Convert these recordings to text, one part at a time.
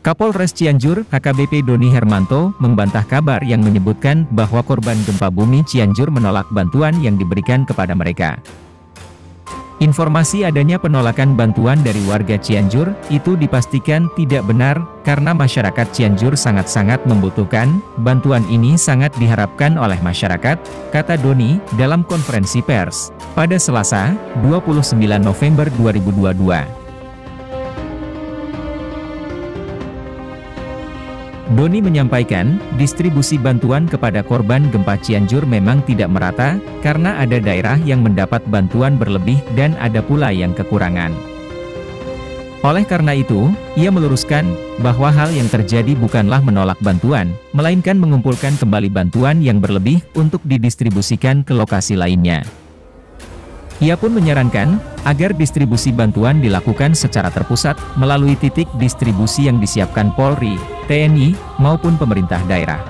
Kapolres Cianjur, AKBP Doni Hermanto, membantah kabar yang menyebutkan bahwa korban gempa bumi Cianjur menolak bantuan yang diberikan kepada mereka. Informasi adanya penolakan bantuan dari warga Cianjur, itu dipastikan tidak benar, karena masyarakat Cianjur sangat-sangat membutuhkan, bantuan ini sangat diharapkan oleh masyarakat, kata Doni, dalam konferensi pers, pada Selasa, 29 November 2022. Doni menyampaikan, distribusi bantuan kepada korban gempa Cianjur memang tidak merata, karena ada daerah yang mendapat bantuan berlebih dan ada pula yang kekurangan. Oleh karena itu, ia meluruskan, bahwa hal yang terjadi bukanlah menolak bantuan, melainkan mengumpulkan kembali bantuan yang berlebih untuk didistribusikan ke lokasi lainnya. Ia pun menyarankan, agar distribusi bantuan dilakukan secara terpusat, melalui titik distribusi yang disiapkan Polri, TNI, maupun pemerintah daerah.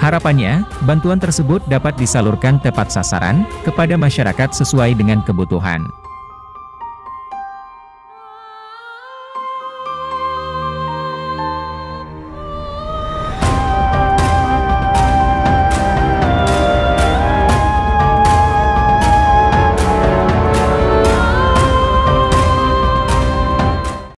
Harapannya, bantuan tersebut dapat disalurkan tepat sasaran, kepada masyarakat sesuai dengan kebutuhan.